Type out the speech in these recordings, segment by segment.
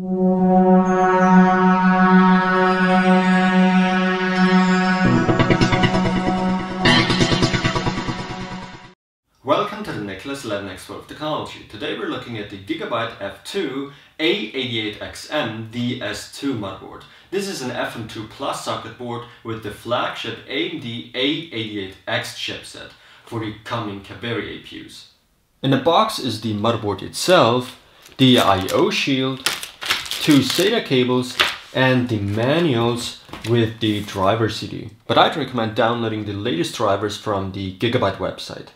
Welcome to the Nicolas 11x12 technology. Today we're looking at the Gigabyte F2 A88XM DS2 motherboard. This is an FM2 Plus socket board with the flagship AMD A88X chipset for the coming Kaveri APUs. In the box is the motherboard itself, the I.O. shield, two SATA cables and the manuals with the driver CD. But I'd recommend downloading the latest drivers from the Gigabyte website.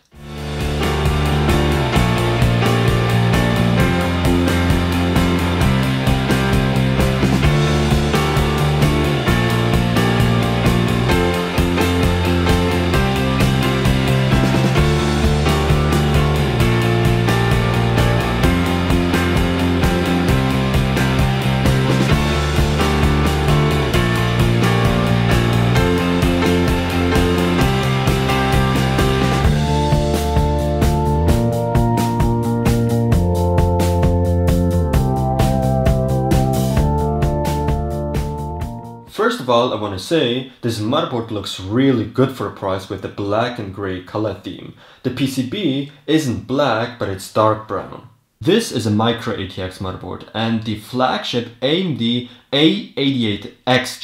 First of all, I want to say this motherboard looks really good for a price with the black and gray color theme. The PCB isn't black, but it's dark brown. This is a Micro ATX motherboard and the flagship AMD A88X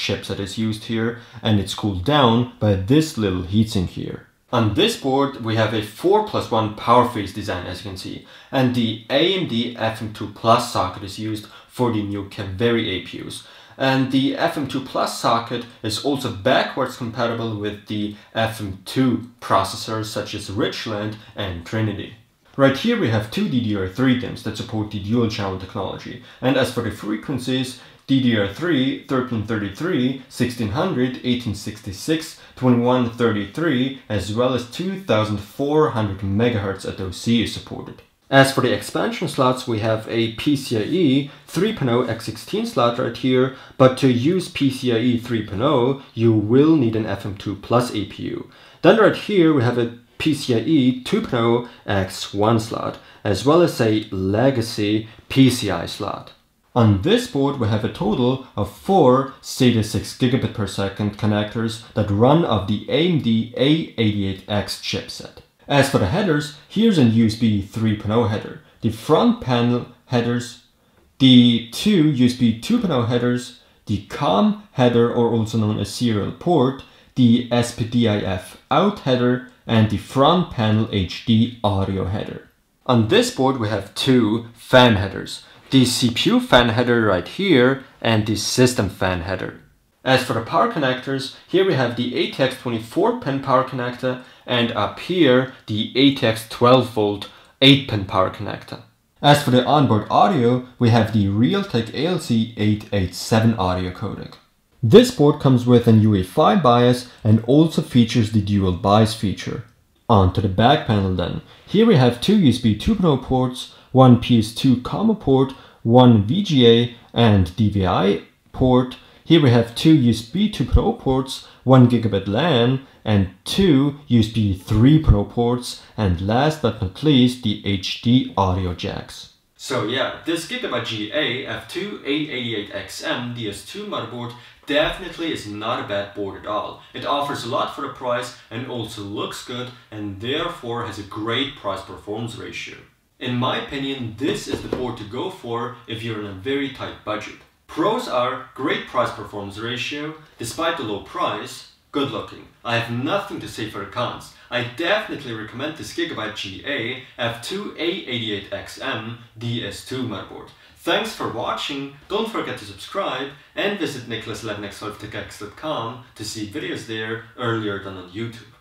chipset is used here and it's cooled down by this little heatsink here. On this board we have a 4 plus 1 power phase design as you can see and the AMD FM2 Plus socket is used for the new Kaveri APUs and the FM2 Plus socket is also backwards compatible with the FM2 processors such as Richland and Trinity. Right here we have two DDR3 DIMMs that support the dual channel technology and as for the frequencies DDR3 1333, 1600, 1866, 2133 as well as 2400 MHz at OC is supported. As for the expansion slots, we have a PCIe 3.0 X16 slot right here, but to use PCIe 3.0, you will need an FM2 Plus APU. Then right here, we have a PCIe 2.0 X1 slot, as well as a legacy PCI slot. On this board, we have a total of four SATA 6 gigabit per second connectors that run off the AMD A88X chipset. As for the headers, here's a USB 3.0 header, the front panel headers, the two USB 2.0 headers, the COM header or also known as serial port, the SPDIF out header, and the front panel HD audio header. On this board we have two fan headers, the CPU fan header right here and the system fan header. As for the power connectors, here we have the ATX 24 pin power connector and up here the ATX 12 volt 8 pin power connector. As for the onboard audio, we have the Realtek ALC 887 audio codec. This board comes with an UEFI BIOS and also features the dual BIOS feature. On to the back panel then. Here we have two USB 2.0 ports, one PS2 combo port, one VGA and DVI port, here we have two USB 2.0 ports, 1 gigabit LAN, and two USB 3.0 ports, and last but not least, the HD audio jacks. So yeah, this Gigabyte GA F2 A88XM DS2 motherboard definitely is not a bad board at all. It offers a lot for the price and also looks good and therefore has a great price performance ratio. In my opinion, this is the board to go for if you're in a very tight budget. Pros are great price performance ratio, despite the low price, good looking. I have nothing to say for the cons. I definitely recommend this Gigabyte GA F2A88XM DS2 motherboard. Thanks for watching, don't forget to subscribe and visit nicolas11x12techx.com to see videos there earlier than on YouTube.